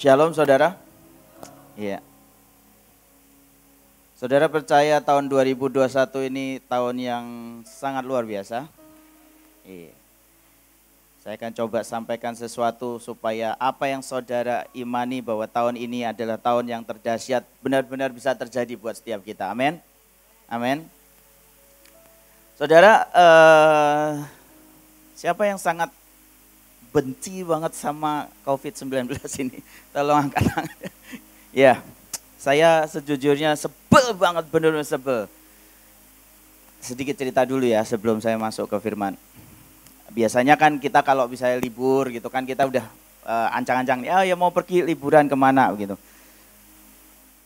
Shalom saudara. Iya. Saudara percaya tahun 2021 ini tahun yang sangat luar biasa? Iya. Saya akan coba sampaikan sesuatu supaya apa yang saudara imani bahwa tahun ini adalah tahun yang terdahsyat benar-benar bisa terjadi buat setiap kita. Amin. Amin. Saudara, eh, siapa yang sangat benci banget sama COVID-19 ini? Tolong angkat tangan. ya, saya sejujurnya sebel banget, benar-benar sebel. Sedikit cerita dulu ya sebelum saya masuk ke firman. Biasanya kan kita kalau bisa libur gitu kan kita udah uh, ancang-ancang, ya, ya mau pergi liburan ke mana gitu.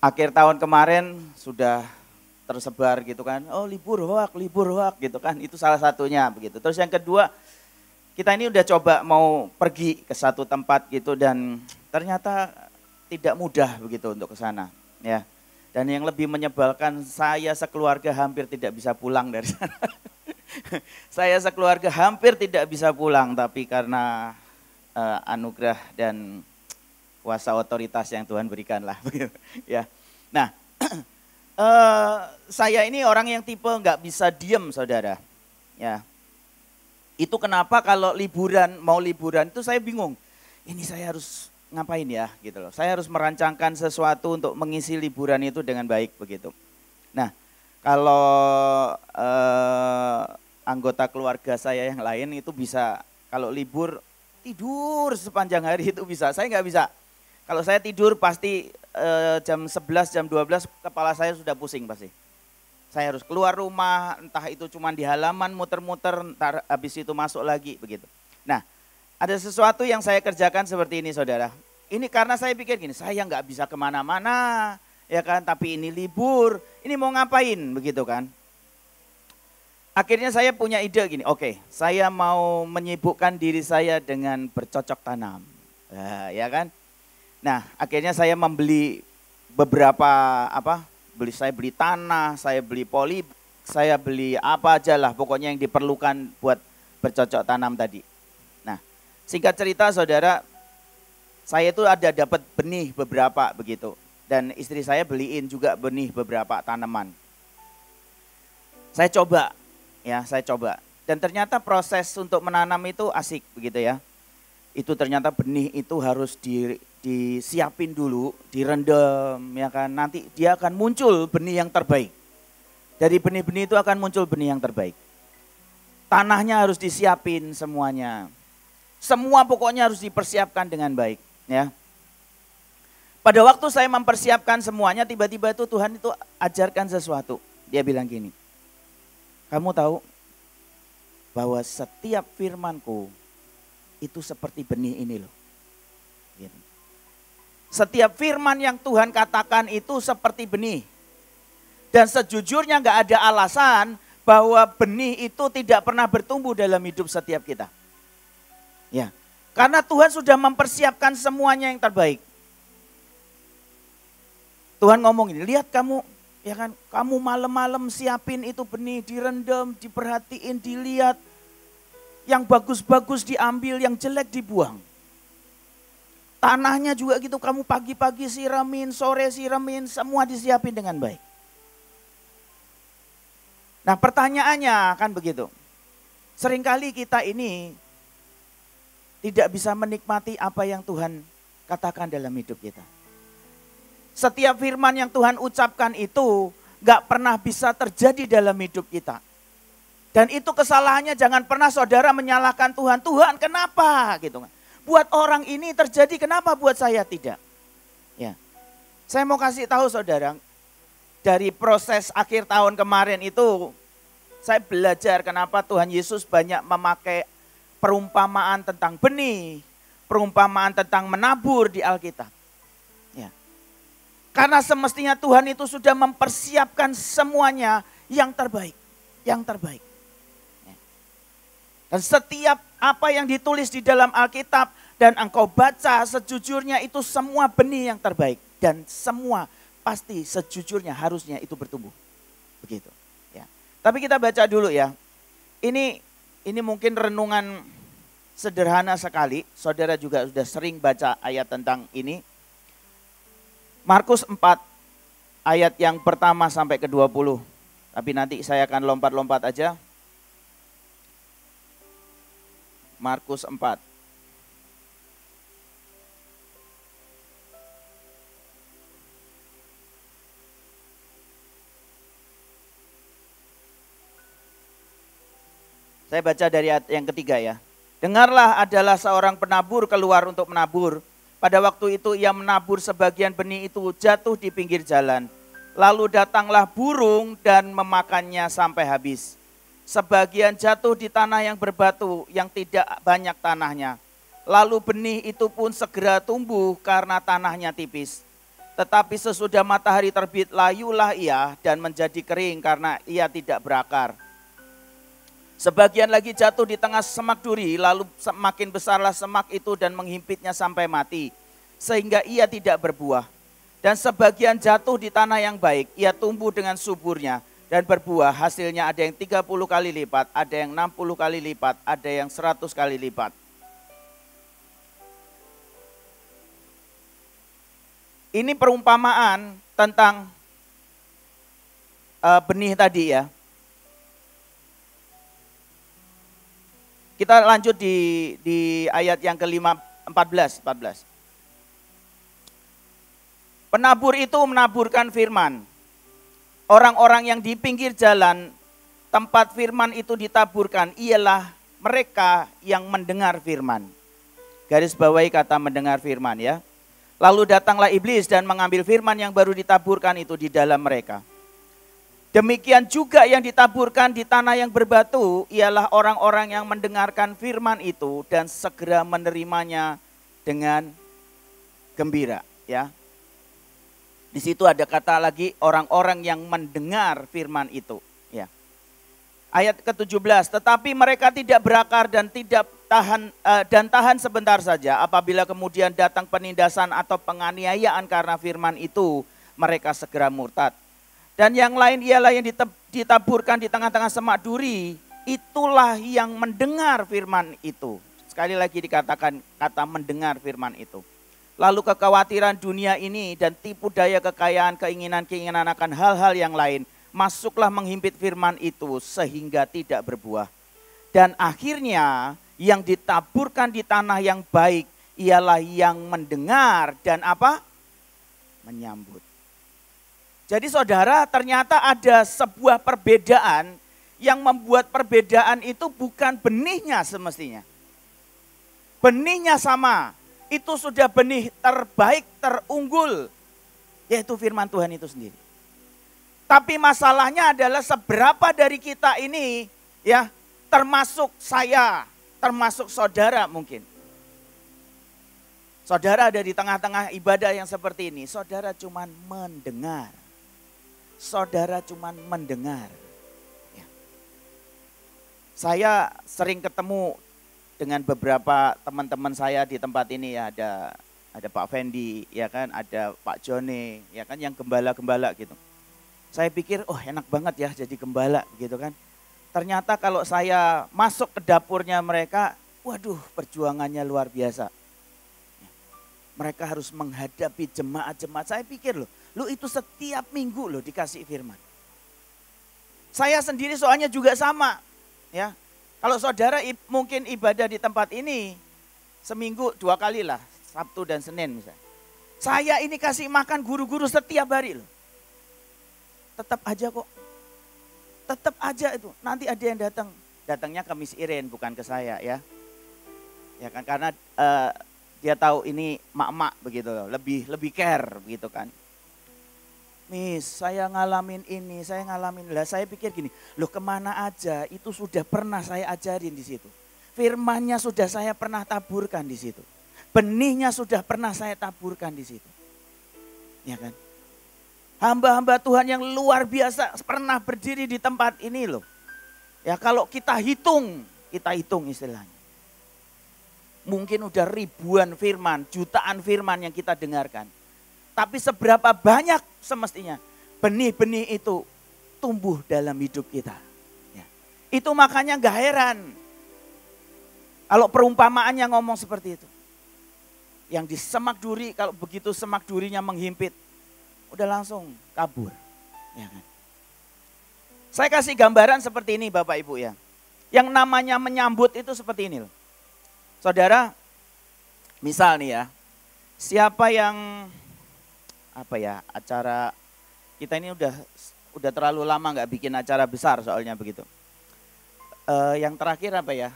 Akhir tahun kemarin sudah tersebar gitu kan, oh libur hoak, libur hoak gitu kan, itu salah satunya begitu. Terus yang kedua, kita ini udah coba mau pergi ke satu tempat gitu dan ternyata tidak mudah begitu untuk ke sana ya. Dan yang lebih menyebalkan saya sekeluarga hampir tidak bisa pulang dari sana. saya sekeluarga hampir tidak bisa pulang tapi karena uh, anugerah dan kuasa otoritas yang Tuhan berikan lah ya. Nah, uh, saya ini orang yang tipe nggak bisa diem saudara. Ya, itu kenapa kalau liburan mau liburan itu saya bingung. Ini saya harus ngapain ya gitu loh. Saya harus merancangkan sesuatu untuk mengisi liburan itu dengan baik begitu. Nah, kalau uh, anggota keluarga saya yang lain itu bisa kalau libur tidur sepanjang hari itu bisa. Saya nggak bisa. Kalau saya tidur pasti uh, jam 11, jam 12 kepala saya sudah pusing pasti. Saya harus keluar rumah, entah itu cuma di halaman muter-muter, habis itu masuk lagi begitu. Nah, ada sesuatu yang saya kerjakan seperti ini saudara. Ini karena saya pikir gini, saya nggak bisa ke mana-mana, ya kan? Tapi ini libur, ini mau ngapain begitu kan? Akhirnya saya punya ide gini, oke, okay, saya mau menyibukkan diri saya dengan bercocok tanam, nah, ya kan? Nah, akhirnya saya membeli beberapa apa? Beli saya beli tanah, saya beli poli, saya beli apa aja lah pokoknya yang diperlukan buat bercocok tanam tadi. Nah, singkat cerita Saudara, saya itu ada dapat benih beberapa begitu dan istri saya beliin juga benih beberapa tanaman. Saya coba ya, saya coba dan ternyata proses untuk menanam itu asik begitu ya. Itu ternyata benih itu harus di disiapin dulu, direndam ya kan. Nanti dia akan muncul benih yang terbaik. Dari benih-benih itu akan muncul benih yang terbaik. Tanahnya harus disiapin semuanya. Semua pokoknya harus dipersiapkan dengan baik, ya. Pada waktu saya mempersiapkan semuanya, tiba-tiba itu Tuhan itu ajarkan sesuatu. Dia bilang gini, kamu tahu bahwa setiap firmanku itu seperti benih ini loh. Setiap firman yang Tuhan katakan itu seperti benih. Dan sejujurnya nggak ada alasan bahwa benih itu tidak pernah bertumbuh dalam hidup setiap kita. Ya, karena Tuhan sudah mempersiapkan semuanya yang terbaik. Tuhan ngomong ini, lihat kamu, ya kan, kamu malam-malam siapin itu benih, direndam, diperhatiin, dilihat. Yang bagus-bagus diambil, yang jelek dibuang. Tanahnya juga gitu kamu pagi-pagi siramin, sore siramin, semua disiapin dengan baik. Nah pertanyaannya kan begitu. Seringkali kita ini tidak bisa menikmati apa yang Tuhan katakan dalam hidup kita. Setiap firman yang Tuhan ucapkan itu gak pernah bisa terjadi dalam hidup kita. Dan itu kesalahannya jangan pernah saudara menyalahkan Tuhan. Tuhan kenapa gitu kan. Buat orang ini terjadi, kenapa buat saya tidak? Ya. Saya mau kasih tahu saudara, dari proses akhir tahun kemarin itu saya belajar kenapa Tuhan Yesus banyak memakai perumpamaan tentang benih, perumpamaan tentang menabur di Alkitab. Ya. Karena semestinya Tuhan itu sudah mempersiapkan semuanya yang terbaik, yang terbaik. Ya. Dan setiap apa yang ditulis di dalam Alkitab dan engkau baca sejujurnya itu semua benih yang terbaik dan semua pasti sejujurnya harusnya itu bertumbuh. Begitu. Ya. Tapi kita baca dulu ya. Ini ini mungkin renungan sederhana sekali. Saudara juga sudah sering baca ayat tentang ini. Markus 4 ayat yang pertama sampai ke 20. Tapi nanti saya akan lompat-lompat aja. Markus 4. Saya baca dari ayat yang ketiga ya. Dengarlah adalah seorang penabur keluar untuk menabur. Pada waktu itu ia menabur sebagian benih itu jatuh di pinggir jalan. Lalu datanglah burung dan memakannya sampai habis. Sebagian jatuh di tanah yang berbatu yang tidak banyak tanahnya. Lalu benih itu pun segera tumbuh karena tanahnya tipis. Tetapi sesudah matahari terbit layulah ia dan menjadi kering karena ia tidak berakar. Sebagian lagi jatuh di tengah semak duri, lalu semakin besarlah semak itu dan menghimpitnya sampai mati, sehingga ia tidak berbuah. Dan sebagian jatuh di tanah yang baik, ia tumbuh dengan suburnya dan berbuah. Hasilnya ada yang 30 kali lipat, ada yang 60 kali lipat, ada yang 100 kali lipat. Ini perumpamaan tentang uh, benih tadi ya. Kita lanjut di di ayat yang kelima 14 14. Penabur itu menaburkan firman. Orang-orang yang di pinggir jalan tempat firman itu ditaburkan ialah mereka yang mendengar firman. Garis bawahi kata mendengar firman ya. Lalu datanglah iblis dan mengambil firman yang baru ditaburkan itu di dalam mereka Demikian juga yang ditaburkan di tanah yang berbatu ialah orang-orang yang mendengarkan firman itu dan segera menerimanya dengan gembira, ya. Di situ ada kata lagi orang-orang yang mendengar firman itu, ya. Ayat ke-17, tetapi mereka tidak berakar dan tidak tahan uh, dan tahan sebentar saja apabila kemudian datang penindasan atau penganiayaan karena firman itu, mereka segera murtad dan yang lain ialah yang ditaburkan di tengah-tengah semak duri. Itulah yang mendengar firman itu. Sekali lagi dikatakan kata mendengar firman itu. Lalu kekhawatiran dunia ini dan tipu daya kekayaan, keinginan-keinginan akan hal-hal yang lain. Masuklah menghimpit firman itu sehingga tidak berbuah. Dan akhirnya yang ditaburkan di tanah yang baik ialah yang mendengar dan apa? Menyambut. Jadi saudara ternyata ada sebuah perbedaan yang membuat perbedaan itu bukan benihnya semestinya. Benihnya sama, itu sudah benih terbaik, terunggul, yaitu firman Tuhan itu sendiri. Tapi masalahnya adalah seberapa dari kita ini ya termasuk saya, termasuk saudara mungkin. Saudara ada di tengah-tengah ibadah yang seperti ini, saudara cuman mendengar saudara cuma mendengar. Ya. Saya sering ketemu dengan beberapa teman-teman saya di tempat ini ya ada ada Pak Fendi ya kan ada Pak Jone ya kan yang gembala-gembala gitu. Saya pikir oh enak banget ya jadi gembala gitu kan. Ternyata kalau saya masuk ke dapurnya mereka, waduh perjuangannya luar biasa. Mereka harus menghadapi jemaat-jemaat. Saya pikir loh, Lu itu setiap minggu loh dikasih firman. Saya sendiri soalnya juga sama. ya. Kalau saudara mungkin ibadah di tempat ini seminggu dua kali lah, Sabtu dan Senin misalnya. Saya ini kasih makan guru-guru setiap hari loh. Tetap aja kok. Tetap aja itu. Nanti ada yang datang. Datangnya ke Miss Iren bukan ke saya ya. Ya kan karena uh, dia tahu ini mak-mak begitu loh, lebih lebih care begitu kan. Miss, saya ngalamin ini, saya ngalamin lah. Saya pikir gini, loh ke mana aja itu sudah pernah saya ajarin di situ. Firmannya sudah saya pernah taburkan di situ. Benihnya sudah pernah saya taburkan di situ. Ya kan? Hamba-hamba Tuhan yang luar biasa pernah berdiri di tempat ini loh. Ya kalau kita hitung, kita hitung istilahnya. Mungkin udah ribuan firman, jutaan firman yang kita dengarkan tapi seberapa banyak semestinya benih-benih itu tumbuh dalam hidup kita. Ya. Itu makanya gak heran. Kalau perumpamaan yang ngomong seperti itu. Yang di semak duri, kalau begitu semak durinya menghimpit, udah langsung kabur. Ya kan? Saya kasih gambaran seperti ini Bapak Ibu ya. Yang namanya menyambut itu seperti ini loh. Saudara, misal nih ya, siapa yang apa ya acara kita ini udah udah terlalu lama nggak bikin acara besar soalnya begitu. Uh, yang terakhir apa ya?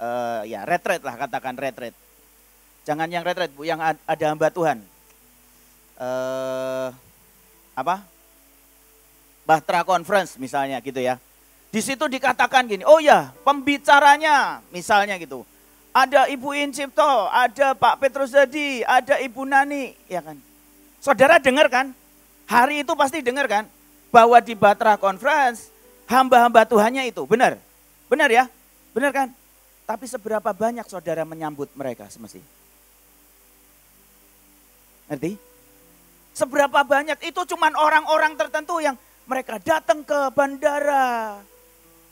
Uh, ya retret lah katakan retret. Jangan yang retret bu, yang ada hamba Tuhan. Uh, apa? Bahtera Conference misalnya gitu ya. Di situ dikatakan gini, oh ya pembicaranya misalnya gitu. Ada Ibu Incipto, ada Pak Petrus Zadi, ada Ibu Nani, ya kan. Saudara dengar kan? Hari itu pasti dengar kan? Bahwa di Batra Conference, hamba-hamba Tuhannya itu, benar? Benar ya? Benar kan? Tapi seberapa banyak saudara menyambut mereka semestinya? Ngerti? Seberapa banyak? Itu cuman orang-orang tertentu yang mereka datang ke bandara,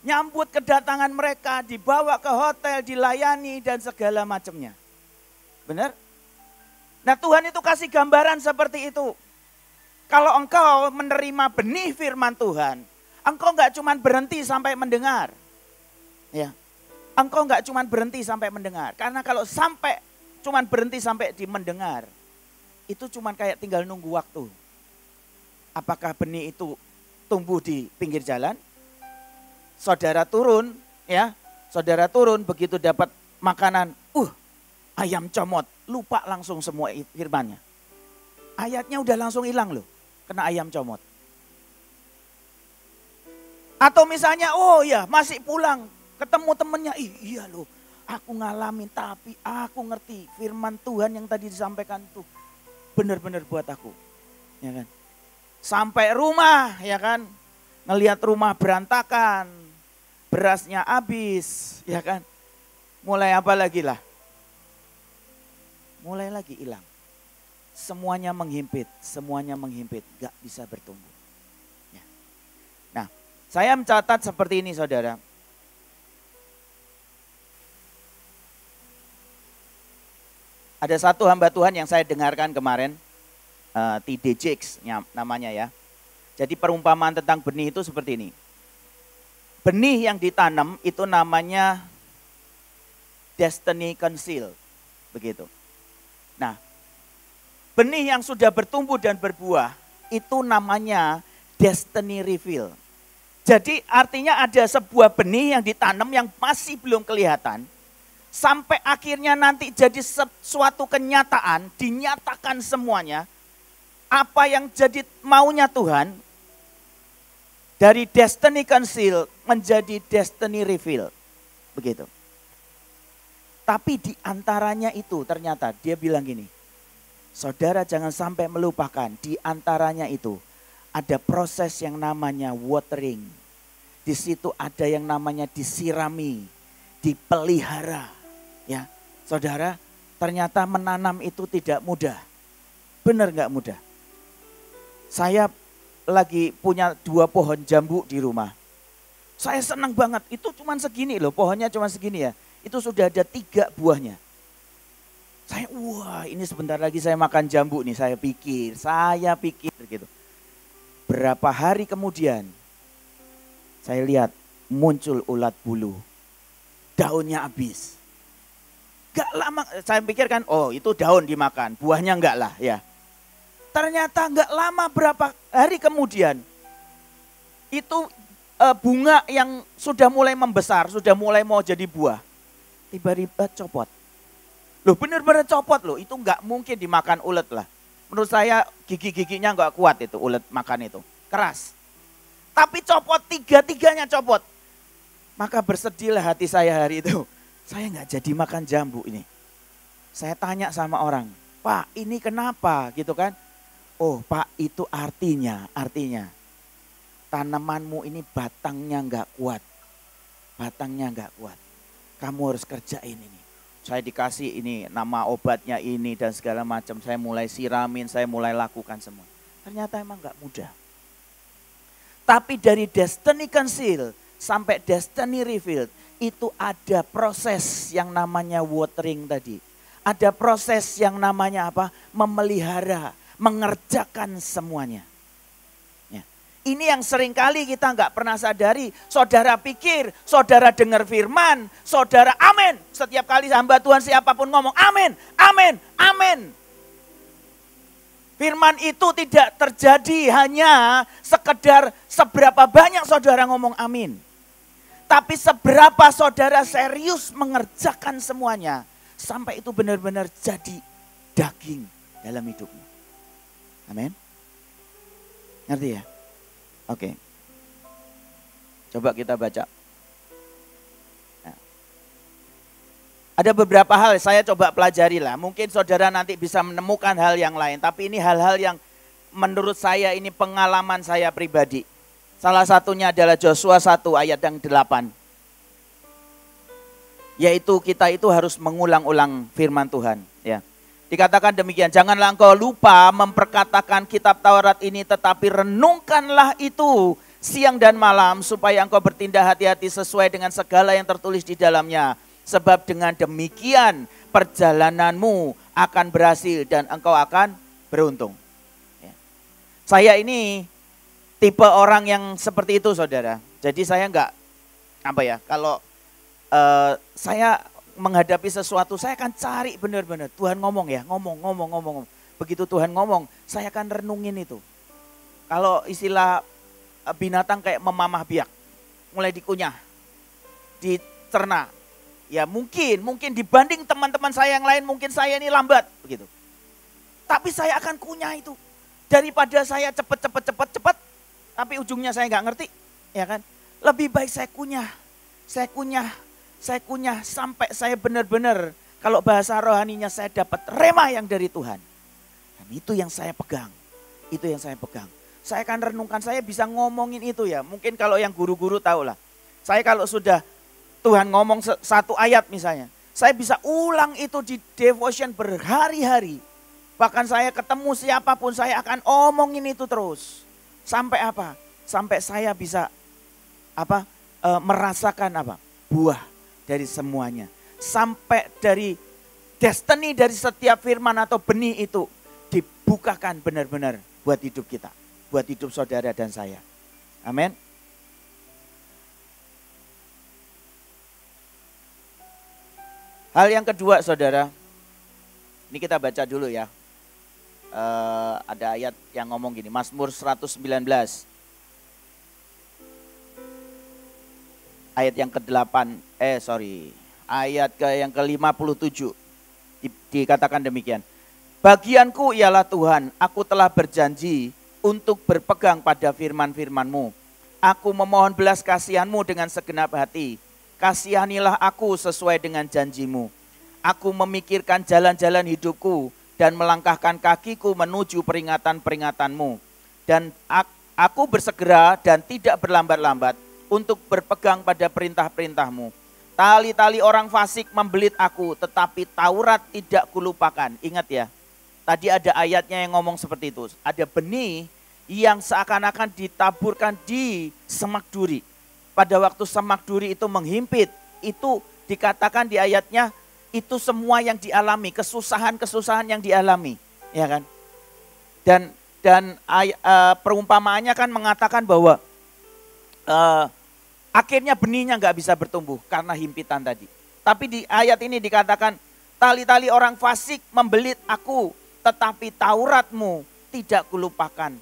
nyambut kedatangan mereka, dibawa ke hotel, dilayani dan segala macamnya. Benar? Nah Tuhan itu kasih gambaran seperti itu. Kalau engkau menerima benih firman Tuhan, engkau nggak cuma berhenti sampai mendengar. Ya, engkau nggak cuma berhenti sampai mendengar. Karena kalau sampai cuma berhenti sampai di mendengar, itu cuma kayak tinggal nunggu waktu. Apakah benih itu tumbuh di pinggir jalan? Saudara turun, ya, saudara turun begitu dapat makanan, uh, ayam comot, lupa langsung semua firmannya. Ayatnya udah langsung hilang loh, kena ayam comot. Atau misalnya, oh ya masih pulang, ketemu temennya, Ih, iya loh, aku ngalamin tapi aku ngerti firman Tuhan yang tadi disampaikan tuh benar-benar buat aku. Ya kan? Sampai rumah, ya kan? Ngelihat rumah berantakan, berasnya habis, ya kan? Mulai apa lagi lah? Mulai lagi hilang. Semuanya menghimpit, semuanya menghimpit, gak bisa bertumbuh. Ya. Nah, saya mencatat seperti ini saudara. Ada satu hamba Tuhan yang saya dengarkan kemarin, uh, eh, TD Jakes namanya ya. Jadi perumpamaan tentang benih itu seperti ini benih yang ditanam itu namanya destiny conceal. Begitu. Nah, benih yang sudah bertumbuh dan berbuah itu namanya destiny reveal. Jadi artinya ada sebuah benih yang ditanam yang masih belum kelihatan. Sampai akhirnya nanti jadi suatu kenyataan, dinyatakan semuanya. Apa yang jadi maunya Tuhan, dari destiny conceal menjadi destiny reveal. Begitu. Tapi di antaranya itu ternyata dia bilang gini, saudara jangan sampai melupakan di antaranya itu ada proses yang namanya watering. Di situ ada yang namanya disirami, dipelihara. Ya, saudara, ternyata menanam itu tidak mudah. Benar nggak mudah? Saya lagi punya dua pohon jambu di rumah. Saya senang banget, itu cuma segini loh, pohonnya cuma segini ya. Itu sudah ada tiga buahnya. Saya, wah ini sebentar lagi saya makan jambu nih, saya pikir, saya pikir gitu. Berapa hari kemudian, saya lihat muncul ulat bulu. Daunnya habis. Gak lama, saya pikirkan, oh itu daun dimakan, buahnya enggak lah ya. Ternyata nggak lama berapa hari kemudian itu uh, bunga yang sudah mulai membesar, sudah mulai mau jadi buah, tiba-tiba copot. Loh benar-benar copot loh, itu nggak mungkin dimakan ulet lah. Menurut saya gigi-giginya nggak kuat itu ulet makan itu, keras. Tapi copot, tiga-tiganya copot. Maka bersedihlah hati saya hari itu. Saya nggak jadi makan jambu ini. Saya tanya sama orang, Pak ini kenapa gitu kan. Oh Pak itu artinya, artinya tanamanmu ini batangnya nggak kuat. Batangnya nggak kuat. Kamu harus kerjain ini. Saya dikasih ini nama obatnya ini dan segala macam. Saya mulai siramin, saya mulai lakukan semua. Ternyata emang nggak mudah. Tapi dari destiny conceal sampai destiny revealed itu ada proses yang namanya watering tadi. Ada proses yang namanya apa? Memelihara mengerjakan semuanya. Ya. Ini yang sering kali kita nggak pernah sadari. Saudara pikir, saudara dengar firman, saudara amin. Setiap kali hamba Tuhan siapa pun ngomong amin, amin, amin. Firman itu tidak terjadi hanya sekedar seberapa banyak saudara ngomong amin. Tapi seberapa saudara serius mengerjakan semuanya. Sampai itu benar-benar jadi daging dalam hidupmu. Amin. Ngerti ya? Oke. Coba kita baca. Ada beberapa hal saya coba pelajari lah. Mungkin saudara nanti bisa menemukan hal yang lain. Tapi ini hal-hal yang menurut saya ini pengalaman saya pribadi. Salah satunya adalah Joshua 1 ayat yang 8. Yaitu kita itu harus mengulang-ulang firman Tuhan. Dikatakan demikian, janganlah engkau lupa memperkatakan kitab Taurat ini tetapi renungkanlah itu siang dan malam supaya engkau bertindak hati-hati sesuai dengan segala yang tertulis di dalamnya Sebab dengan demikian perjalananmu akan berhasil dan engkau akan beruntung. Ya. Saya ini tipe orang yang seperti itu saudara. Jadi saya enggak apa ya kalau uh, saya menghadapi sesuatu saya akan cari benar-benar Tuhan ngomong ya ngomong ngomong ngomong begitu Tuhan ngomong saya akan renungin itu kalau istilah eh, binatang kayak memamah biak mulai dikunyah dicerna Ya mungkin, mungkin dibanding teman-teman saya yang lain mungkin saya ini lambat begitu. Tapi saya akan kunyah itu. Daripada saya cepet, cepet, cepet, cepet. Tapi ujungnya saya nggak ngerti. Ya kan? Lebih baik saya kunyah. Saya kunyah, saya kunyah sampai saya benar-benar kalau bahasa rohaninya saya dapat rema yang dari Tuhan. Dan itu yang saya pegang. Itu yang saya pegang. Saya akan renungkan, saya bisa ngomongin itu ya. Mungkin kalau yang guru-guru tahu lah. Saya kalau sudah Tuhan ngomong satu ayat misalnya. Saya bisa ulang itu di devotion berhari-hari. Bahkan saya ketemu siapa pun saya akan omongin itu terus. Sampai apa? Sampai saya bisa apa? E, merasakan apa? Buah dari semuanya. Sampai dari destiny dari setiap firman atau benih itu dibukakan benar-benar buat hidup kita, buat hidup saudara dan saya. Amin. Hal yang kedua saudara, ini kita baca dulu ya. Uh, ada ayat yang ngomong gini, Mazmur 119. Ayat yang ke-8, eh sorry, ayat ke yang ke-57 di, dikatakan demikian. Bagianku ialah Tuhan, aku telah berjanji untuk berpegang pada firman-firmanmu. Aku memohon belas kasihanmu dengan segenap hati kasihanilah aku sesuai dengan janjimu. Aku memikirkan jalan-jalan hidupku dan melangkahkan kakiku menuju peringatan-peringatanmu. Dan aku bersegera dan tidak berlambat-lambat untuk berpegang pada perintah-perintahmu. Tali-tali orang fasik membelit aku, tetapi Taurat tidak kulupakan. Ingat ya, tadi ada ayatnya yang ngomong seperti itu. Ada benih yang seakan-akan ditaburkan di semak duri pada waktu semak duri itu menghimpit, itu dikatakan di ayatnya itu semua yang dialami, kesusahan-kesusahan yang dialami, ya kan? Dan dan uh, perumpamaannya kan mengatakan bahwa uh, akhirnya benihnya nggak bisa bertumbuh karena himpitan tadi. Tapi di ayat ini dikatakan tali-tali orang fasik membelit aku, tetapi Tauratmu tidak kulupakan.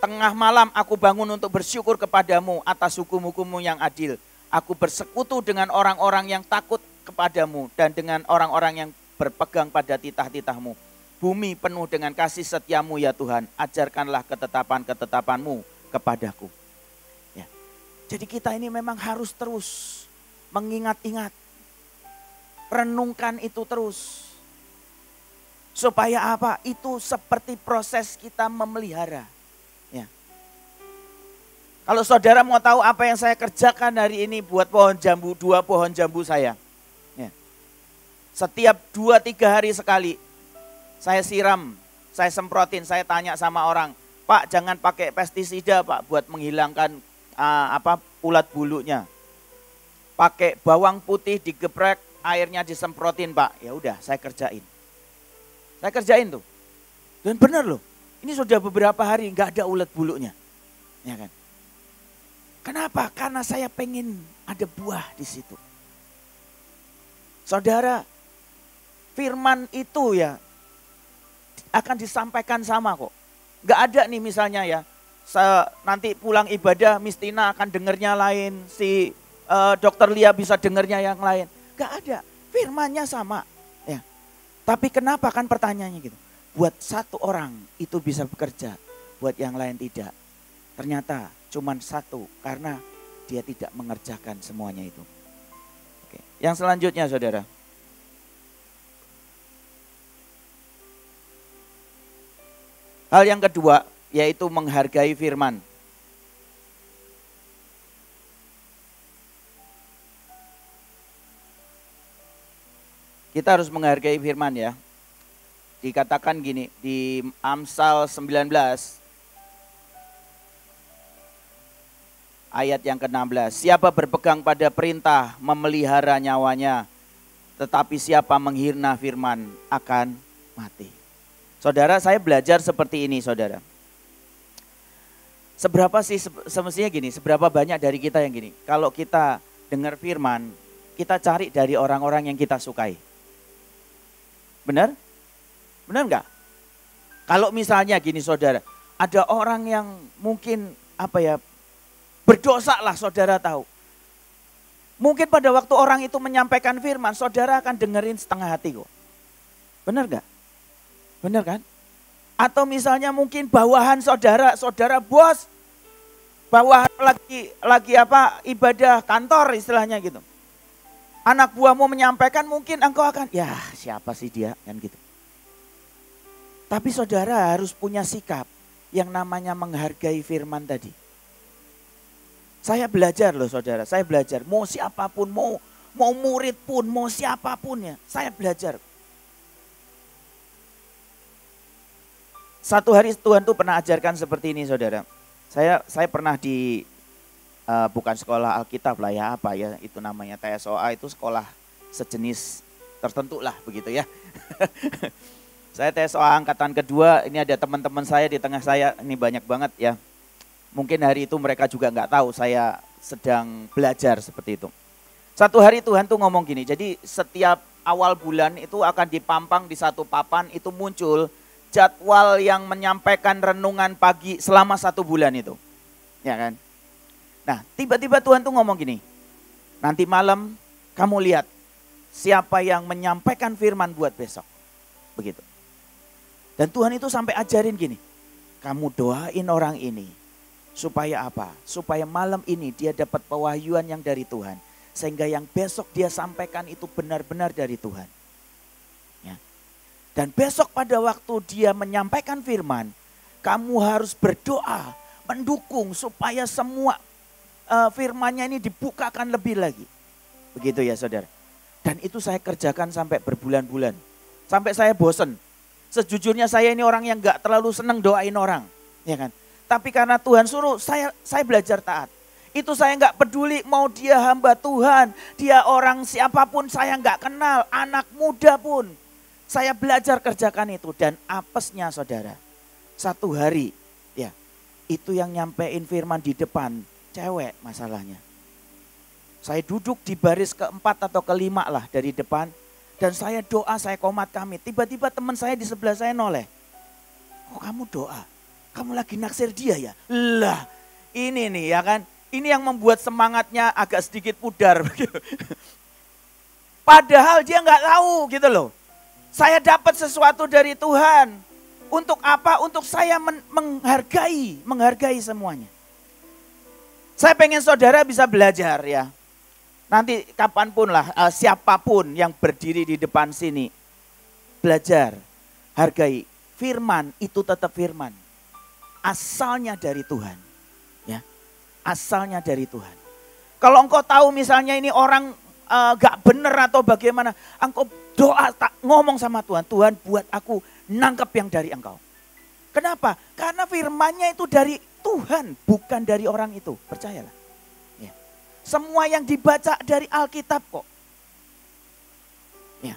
Tengah malam aku bangun untuk bersyukur kepadamu atas hukum-hukummu yang adil. Aku bersekutu dengan orang-orang yang takut kepadamu dan dengan orang-orang yang berpegang pada titah-titahmu. Bumi penuh dengan kasih setiamu ya Tuhan. Ajarkanlah ketetapan-ketetapanmu kepadaku. Ya. Jadi kita ini memang harus terus mengingat-ingat. Renungkan itu terus. Supaya apa? Itu seperti proses kita memelihara kalau saudara mau tahu apa yang saya kerjakan hari ini buat pohon jambu, dua pohon jambu saya. Ya. Setiap dua tiga hari sekali saya siram, saya semprotin, saya tanya sama orang, Pak jangan pakai pestisida Pak buat menghilangkan uh, apa ulat bulunya. Pakai bawang putih digeprek, airnya disemprotin Pak. Ya udah, saya kerjain. Saya kerjain tuh. Dan benar loh, ini sudah beberapa hari nggak ada ulat bulunya. Ya kan? Kenapa? Karena saya pengen ada buah di situ. Saudara, firman itu ya akan disampaikan sama kok. Gak ada nih misalnya ya, nanti pulang ibadah Mistina akan dengernya lain, si uh, dokter Lia bisa dengernya yang lain. Gak ada, firmannya sama. ya. Tapi kenapa kan pertanyaannya gitu. Buat satu orang itu bisa bekerja, buat yang lain tidak. Ternyata cuma satu karena dia tidak mengerjakan semuanya itu. Oke. Yang selanjutnya saudara. Hal yang kedua yaitu menghargai firman. Kita harus menghargai firman ya. Dikatakan gini di Amsal 19 ayat yang ke-16. Siapa berpegang pada perintah memelihara nyawanya, tetapi siapa menghina firman akan mati. Saudara, saya belajar seperti ini, saudara. Seberapa sih semestinya gini, seberapa banyak dari kita yang gini. Kalau kita dengar firman, kita cari dari orang-orang yang kita sukai. Benar? Benar enggak? Kalau misalnya gini saudara, ada orang yang mungkin apa ya Berdosa lah saudara tahu. Mungkin pada waktu orang itu menyampaikan firman, saudara akan dengerin setengah hati kok. Benar gak? Benar kan? Atau misalnya mungkin bawahan saudara, saudara bos, bawahan lagi lagi apa ibadah kantor istilahnya gitu. Anak buahmu menyampaikan mungkin engkau akan, ya siapa sih dia kan gitu. Tapi saudara harus punya sikap yang namanya menghargai firman tadi. Saya belajar loh saudara, saya belajar. Mau siapa pun, mau mau murid pun, mau siapa pun ya, saya belajar. Satu hari Tuhan tuh pernah ajarkan seperti ini saudara. Saya saya pernah di uh, bukan sekolah Alkitab lah ya apa ya itu namanya TSOA itu sekolah sejenis tertentu lah begitu ya. saya TSOA angkatan kedua, ini ada teman-teman saya di tengah saya, ini banyak banget ya Mungkin hari itu mereka juga nggak tahu saya sedang belajar seperti itu. Satu hari Tuhan tuh ngomong gini, jadi setiap awal bulan itu akan dipampang di satu papan itu muncul jadwal yang menyampaikan renungan pagi selama satu bulan itu. Ya kan? Nah tiba-tiba Tuhan tuh ngomong gini, nanti malam kamu lihat siapa yang menyampaikan firman buat besok. Begitu. Dan Tuhan itu sampai ajarin gini, kamu doain orang ini, Supaya apa? Supaya malam ini dia dapat pewahyuan yang dari Tuhan. Sehingga yang besok dia sampaikan itu benar-benar dari Tuhan. Dan besok pada waktu dia menyampaikan firman, kamu harus berdoa, mendukung supaya semua uh, firmannya ini dibukakan lebih lagi. Begitu ya saudara. Dan itu saya kerjakan sampai berbulan-bulan. Sampai saya bosen. Sejujurnya saya ini orang yang gak terlalu senang doain orang. Ya kan? Tapi karena Tuhan suruh, saya saya belajar taat. Itu saya nggak peduli mau dia hamba Tuhan, dia orang siapa pun saya nggak kenal, anak muda pun. Saya belajar kerjakan itu dan apesnya saudara. Satu hari ya itu yang nyampein firman di depan cewek masalahnya. Saya duduk di baris keempat atau kelima lah dari depan dan saya doa, saya komat kami. Tiba-tiba teman saya di sebelah saya noleh. Kok kamu doa? kamu lagi naksir dia ya? Lah, ini nih ya kan, ini yang membuat semangatnya agak sedikit pudar. Padahal dia nggak tahu gitu loh. Saya dapat sesuatu dari Tuhan. Untuk apa? Untuk saya men menghargai, menghargai semuanya. Saya pengen saudara bisa belajar ya. Nanti kapan pun lah, uh, siapa pun yang berdiri di depan sini. Belajar, hargai. Firman itu tetap firman asalnya dari Tuhan. Ya, asalnya dari Tuhan. Kalau engkau tahu misalnya ini orang uh, gak bener atau bagaimana, engkau doa tak ngomong sama Tuhan, Tuhan buat aku nangkep yang dari engkau. Kenapa? Karena firmannya itu dari Tuhan, bukan dari orang itu. Percayalah. Ya. Semua yang dibaca dari Alkitab kok. Ya.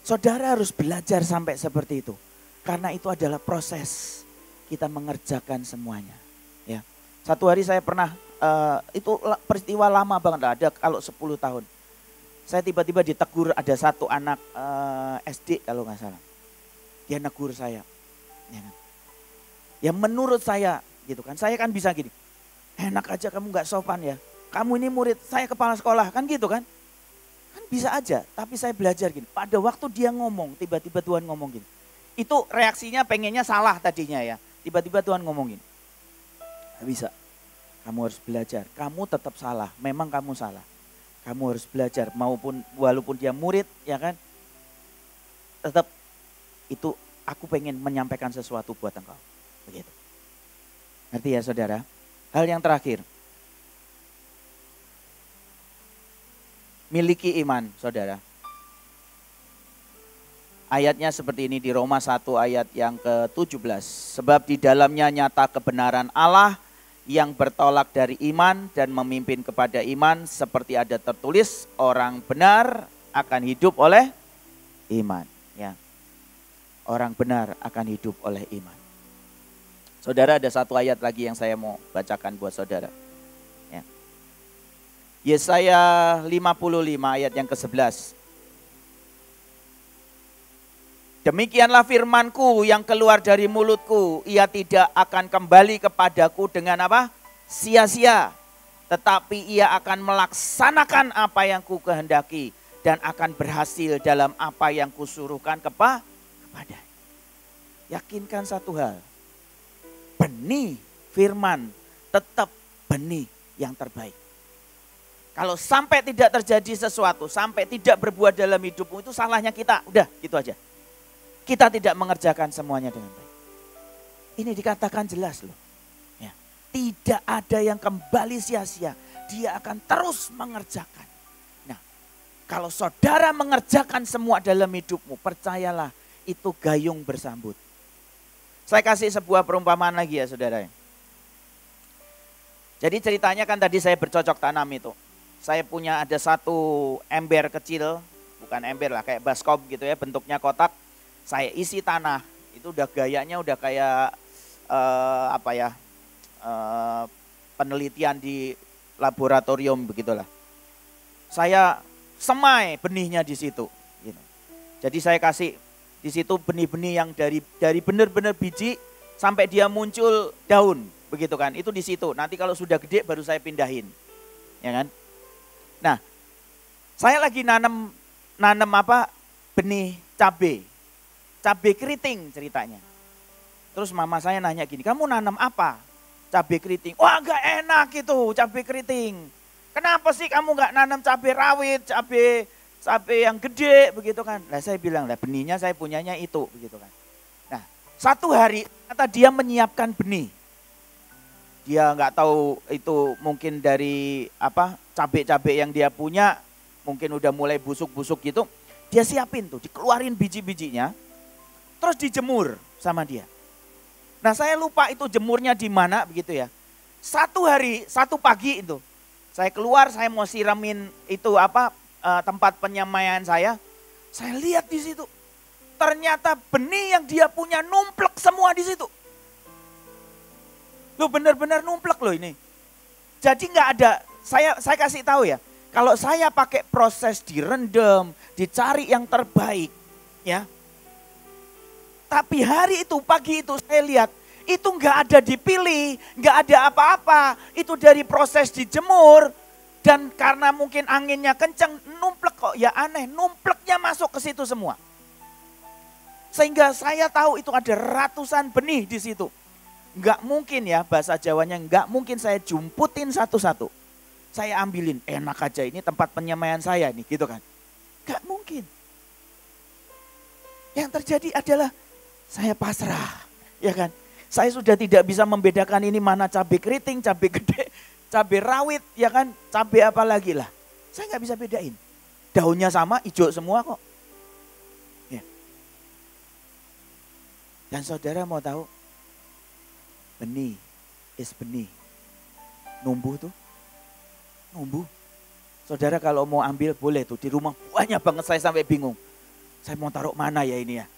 Saudara harus belajar sampai seperti itu. Karena itu adalah proses kita mengerjakan semuanya. Ya, satu hari saya pernah uh, itu peristiwa lama banget ada kalau 10 tahun. Saya tiba-tiba ditegur ada satu anak uh, eh, SD kalau nggak salah. Dia negur saya. Ya, kan? ya menurut saya gitu kan, saya kan bisa gini. Enak aja kamu nggak sopan ya. Kamu ini murid, saya kepala sekolah kan gitu kan. Kan bisa aja, tapi saya belajar gini. Pada waktu dia ngomong, tiba-tiba Tuhan ngomong gini itu reaksinya pengennya salah tadinya ya. Tiba-tiba Tuhan ngomongin. Gak bisa. Kamu harus belajar. Kamu tetap salah. Memang kamu salah. Kamu harus belajar. Maupun walaupun dia murid ya kan. Tetap itu aku pengen menyampaikan sesuatu buat engkau. Begitu. Ngerti ya saudara? Hal yang terakhir. Miliki iman saudara. Ayatnya seperti ini di Roma 1 ayat yang ke-17. Sebab di dalamnya nyata kebenaran Allah yang bertolak dari iman dan memimpin kepada iman seperti ada tertulis orang benar akan hidup oleh iman ya. Orang benar akan hidup oleh iman. Saudara ada satu ayat lagi yang saya mau bacakan buat saudara. Ya. Yesaya 55 ayat yang ke-11. Demikianlah firmanku yang keluar dari mulutku, ia tidak akan kembali kepadaku dengan apa? Sia-sia. Tetapi ia akan melaksanakan apa yang ku kehendaki dan akan berhasil dalam apa yang kusuruhkan kepa kepada. Yakinkan satu hal, benih firman tetap benih yang terbaik. Kalau sampai tidak terjadi sesuatu, sampai tidak berbuat dalam hidupmu itu salahnya kita. Udah, gitu aja kita tidak mengerjakan semuanya dengan baik. Ini dikatakan jelas loh. Ya. Tidak ada yang kembali sia-sia. Dia akan terus mengerjakan. Nah, kalau saudara mengerjakan semua dalam hidupmu, percayalah itu gayung bersambut. Saya kasih sebuah perumpamaan lagi ya saudara. Jadi ceritanya kan tadi saya bercocok tanam itu. Saya punya ada satu ember kecil, bukan ember lah, kayak baskom gitu ya, bentuknya kotak saya isi tanah itu udah gayanya udah kayak uh, apa ya uh, penelitian di laboratorium begitulah. Saya semai benihnya di situ. Gitu. Jadi saya kasih di situ benih-benih yang dari dari benar-benar biji sampai dia muncul daun begitu kan. Itu di situ. Nanti kalau sudah gede baru saya pindahin. Ya kan? Nah, saya lagi nanam nanam apa? benih cabai cabai keriting ceritanya. Terus mama saya nanya gini, kamu nanam apa? Cabai keriting. Wah gak enak itu cabai keriting. Kenapa sih kamu gak nanam cabai rawit, cabai cabai yang gede begitu kan? Nah saya bilang, lah benihnya saya punyanya itu begitu kan. Nah satu hari kata dia menyiapkan benih. Dia nggak tahu itu mungkin dari apa cabai-cabai yang dia punya mungkin udah mulai busuk-busuk gitu. Dia siapin tuh, dikeluarin biji-bijinya, terus dijemur sama dia. Nah saya lupa itu jemurnya di mana begitu ya. Satu hari, satu pagi itu, saya keluar, saya mau siramin itu apa uh, tempat penyemaian saya. Saya lihat di situ, ternyata benih yang dia punya numplek semua di situ. Lo benar-benar numplek loh ini. Jadi nggak ada, saya saya kasih tahu ya, kalau saya pakai proses direndam, dicari yang terbaik, ya tapi hari itu, pagi itu saya lihat, itu nggak ada dipilih, nggak ada apa-apa. Itu dari proses dijemur, dan karena mungkin anginnya kencang, numplek kok. Ya aneh, numpleknya masuk ke situ semua. Sehingga saya tahu itu ada ratusan benih di situ. Nggak mungkin ya bahasa Jawanya, nggak mungkin saya jumputin satu-satu. Saya ambilin, enak aja ini tempat penyemaian saya nih gitu kan. Nggak mungkin. Yang terjadi adalah saya pasrah, ya kan? Saya sudah tidak bisa membedakan ini mana cabai keriting, cabai gede, cabai rawit, ya kan? Cabai apa lagi lah. Saya nggak bisa bedain. Daunnya sama, hijau semua kok. Ya. Dan saudara mau tahu, benih is benih. Numbuh tuh, numbuh. Saudara kalau mau ambil boleh tuh di rumah banyak banget saya sampai bingung. Saya mau taruh mana ya ini ya?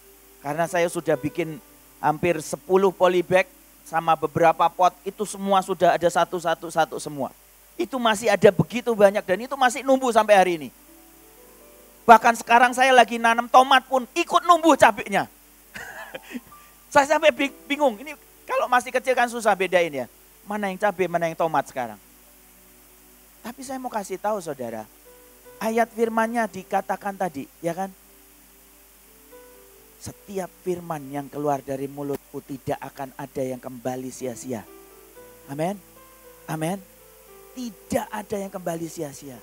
Karena saya sudah bikin hampir 10 polybag sama beberapa pot, itu semua sudah ada satu-satu-satu semua. Itu masih ada begitu banyak dan itu masih numbuh sampai hari ini. Bahkan sekarang saya lagi nanam tomat pun ikut numbuh cabenya. saya sampai bingung, ini kalau masih kecil kan susah bedain ya. Mana yang cabai, mana yang tomat sekarang. Tapi saya mau kasih tahu saudara, ayat firmannya dikatakan tadi, ya kan? Setiap firman yang keluar dari mulutku tidak akan ada yang kembali sia-sia. Amin. Amin. Tidak ada yang kembali sia-sia.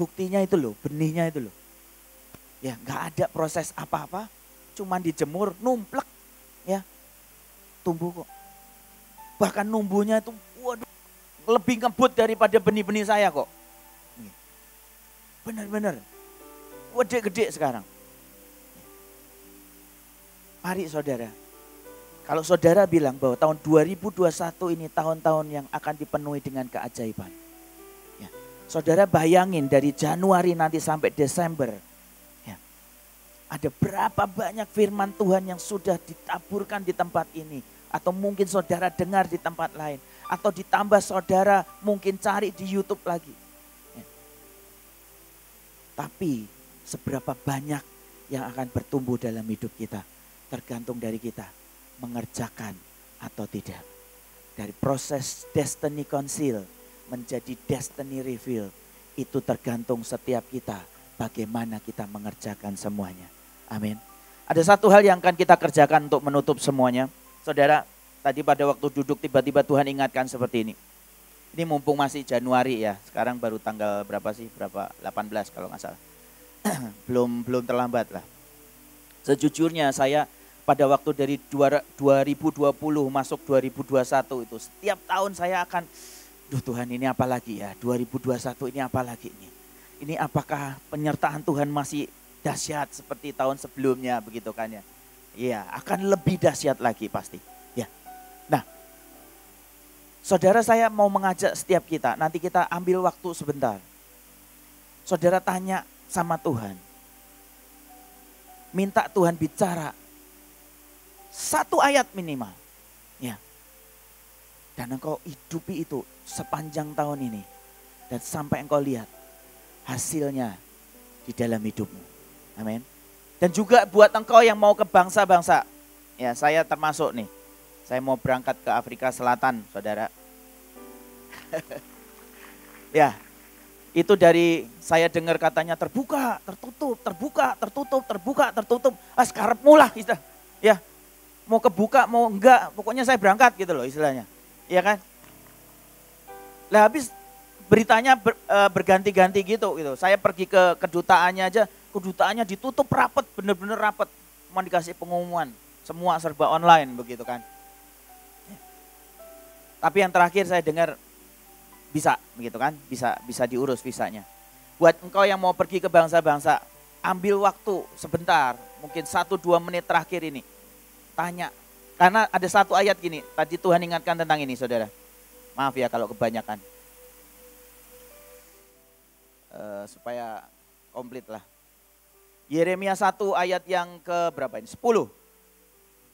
Buktinya itu loh, benihnya itu loh. Ya, nggak ada proses apa-apa, cuman dijemur, numplek, ya, tumbuh kok. Bahkan numbuhnya itu, waduh, lebih ngebut daripada benih-benih saya kok. Benar-benar. Gede-gede sekarang. Mari saudara. Kalau saudara bilang bahwa tahun 2021 ini tahun-tahun yang akan dipenuhi dengan keajaiban. Ya. Saudara bayangin dari Januari nanti sampai Desember. Ya. Ada berapa banyak firman Tuhan yang sudah ditaburkan di tempat ini. Atau mungkin saudara dengar di tempat lain. Atau ditambah saudara mungkin cari di Youtube lagi tapi seberapa banyak yang akan bertumbuh dalam hidup kita tergantung dari kita mengerjakan atau tidak. Dari proses destiny conceal menjadi destiny reveal itu tergantung setiap kita bagaimana kita mengerjakan semuanya. Amin. Ada satu hal yang akan kita kerjakan untuk menutup semuanya. Saudara, tadi pada waktu duduk tiba-tiba Tuhan ingatkan seperti ini. Ini mumpung masih Januari ya, sekarang baru tanggal berapa sih? Berapa? 18 kalau nggak salah. belum belum terlambat lah. Sejujurnya saya pada waktu dari 2020 masuk 2021 itu setiap tahun saya akan Duh Tuhan ini apa lagi ya 2021 ini apa lagi ini ini apakah penyertaan Tuhan masih dahsyat seperti tahun sebelumnya begitu kan ya Iya akan lebih dahsyat lagi pasti ya nah Saudara saya mau mengajak setiap kita, nanti kita ambil waktu sebentar. Saudara tanya sama Tuhan. Minta Tuhan bicara. Satu ayat minimal. Ya. Dan engkau hidupi itu sepanjang tahun ini. Dan sampai engkau lihat hasilnya di dalam hidupmu. Amin. Dan juga buat engkau yang mau ke bangsa-bangsa. Ya saya termasuk nih. Saya mau berangkat ke Afrika Selatan, saudara. ya, itu dari saya dengar katanya terbuka, tertutup, terbuka, tertutup, terbuka, tertutup. Ah, mulah istilah. Ya, mau kebuka, mau enggak, pokoknya saya berangkat gitu loh istilahnya. Iya kan? Lah habis beritanya ber, e, berganti-ganti gitu gitu. Saya pergi ke kedutaannya aja, kedutaannya ditutup rapet, bener-bener rapet. Mau dikasih pengumuman, semua serba online begitu kan. Tapi yang terakhir saya dengar bisa begitu kan bisa bisa diurus visanya buat engkau yang mau pergi ke bangsa-bangsa ambil waktu sebentar mungkin satu dua menit terakhir ini tanya. Karena ada satu ayat gini tadi Tuhan ingatkan tentang ini saudara. Maaf ya kalau kebanyakan. Uh, supaya komplit lah. Yeremia 1 ayat yang ke berapa ini? 10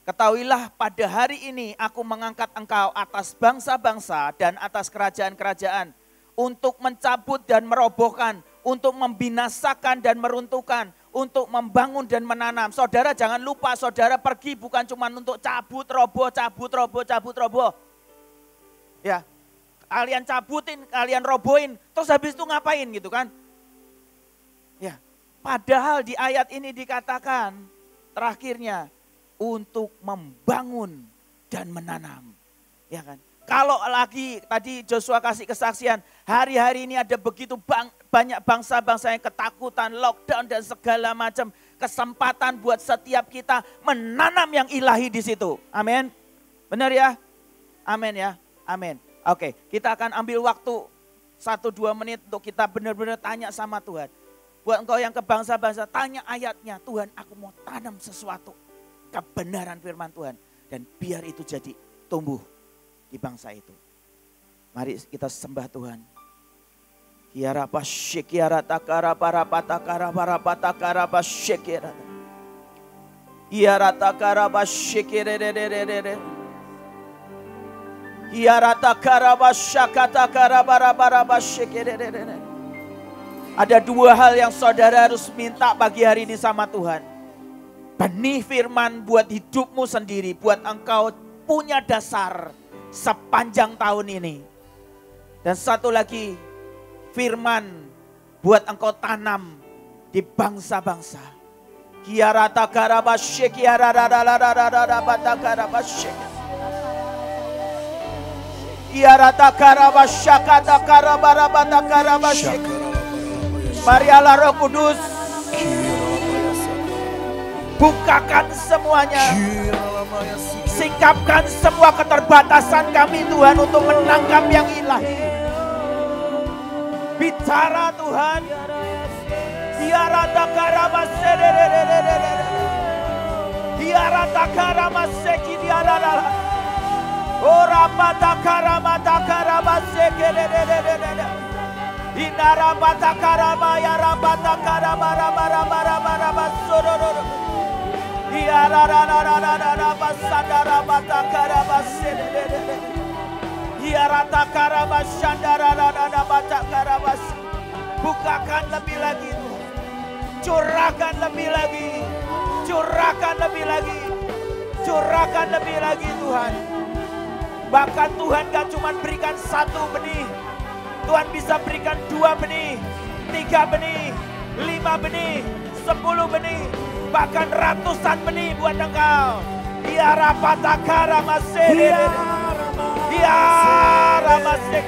Ketahuilah pada hari ini aku mengangkat engkau atas bangsa-bangsa dan atas kerajaan-kerajaan untuk mencabut dan merobohkan, untuk membinasakan dan meruntuhkan, untuk membangun dan menanam. Saudara jangan lupa saudara pergi bukan cuma untuk cabut, roboh, cabut, roboh, cabut, roboh. Ya, kalian cabutin, kalian robohin, terus habis itu ngapain gitu kan? Ya, padahal di ayat ini dikatakan terakhirnya untuk membangun dan menanam. Ya kan? Kalau lagi tadi Joshua kasih kesaksian, hari-hari ini ada begitu bang, banyak bangsa-bangsa yang ketakutan, lockdown dan segala macam kesempatan buat setiap kita menanam yang ilahi di situ. Amin. Benar ya? Amin ya. Amin. Oke, kita akan ambil waktu satu dua menit untuk kita benar-benar tanya sama Tuhan. Buat engkau yang ke bangsa-bangsa, tanya ayatnya, Tuhan aku mau tanam sesuatu kebenaran firman Tuhan. Dan biar itu jadi tumbuh di bangsa itu. Mari kita sembah Tuhan. Kiara pasyikiara takara para patakara para patakara pasyikiara. Iya rata karabashikirerererere. Iya rata karabashakata karabarabarabashikirererere. Ada dua hal yang saudara harus minta pagi hari ini sama Tuhan. Benih firman buat hidupmu sendiri, buat engkau punya dasar sepanjang tahun ini. Dan satu lagi, firman buat engkau tanam di bangsa-bangsa. Kiarata karabasyek, kiararararararabata karabasyek. Kiarata karabasyakata karabarabata karabasyek. Marialah roh kudus. Bukakan semuanya. Singkapkan semua keterbatasan kami Tuhan untuk menangkap yang ilahi. Bicara Tuhan. Diarata karamase Diarata karamase diarara. Ora mata karamata karamase Inara mata karama ya rabata karama rama rama rama Bukakan lebih lagi. Curahkan lebih lagi. Curahkan lebih lagi. Curahkan lebih lagi Tuhan. Bahkan Tuhan gak cuma berikan satu benih. Tuhan bisa berikan dua benih, tiga benih, lima benih, sepuluh benih, bahkan ratusan benih buat engkau. Ya rapatakara masih. Ya ramasih.